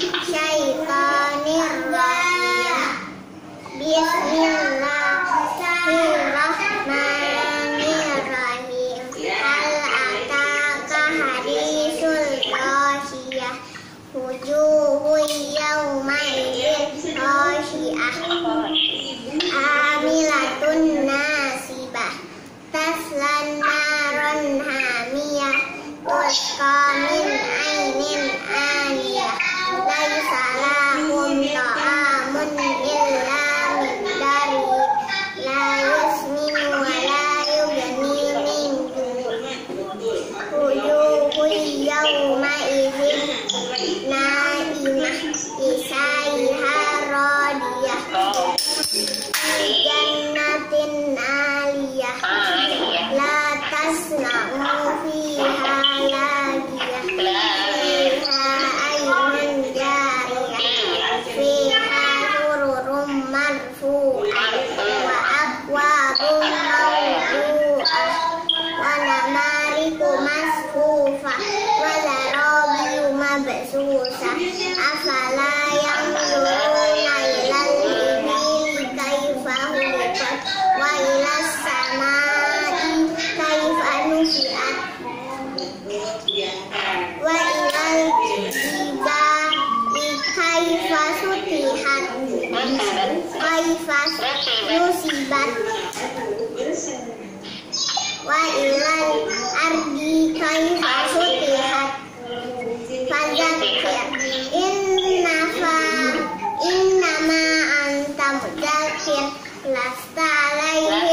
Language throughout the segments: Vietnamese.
下一个 شيئا وإلى الجبال كيف سطحت كيف نصبت وإلى الأرض كيف سطحت فذكر إن إنما أنت مذكر لست عليهم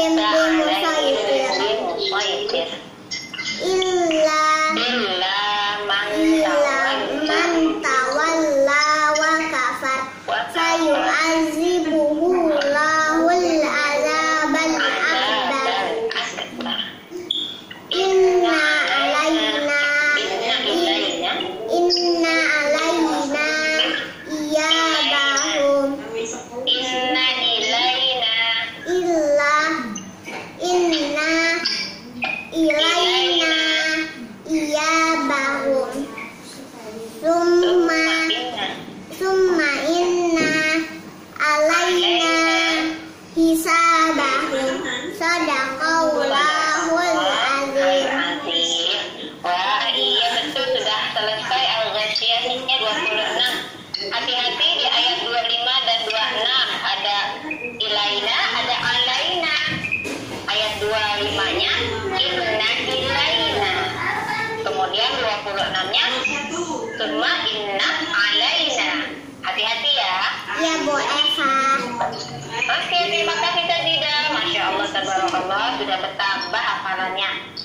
sabahin Sadaqallahul azim. Wah iya betul sudah selesai Al-Ghashiyah 26 Hati-hati di ayat 25 dan 26 Ada ilaina, ada alaina. Ayat 25 nya Inna ilaina. Kemudian 26 nya Suma inna juga bertambah hafalannya.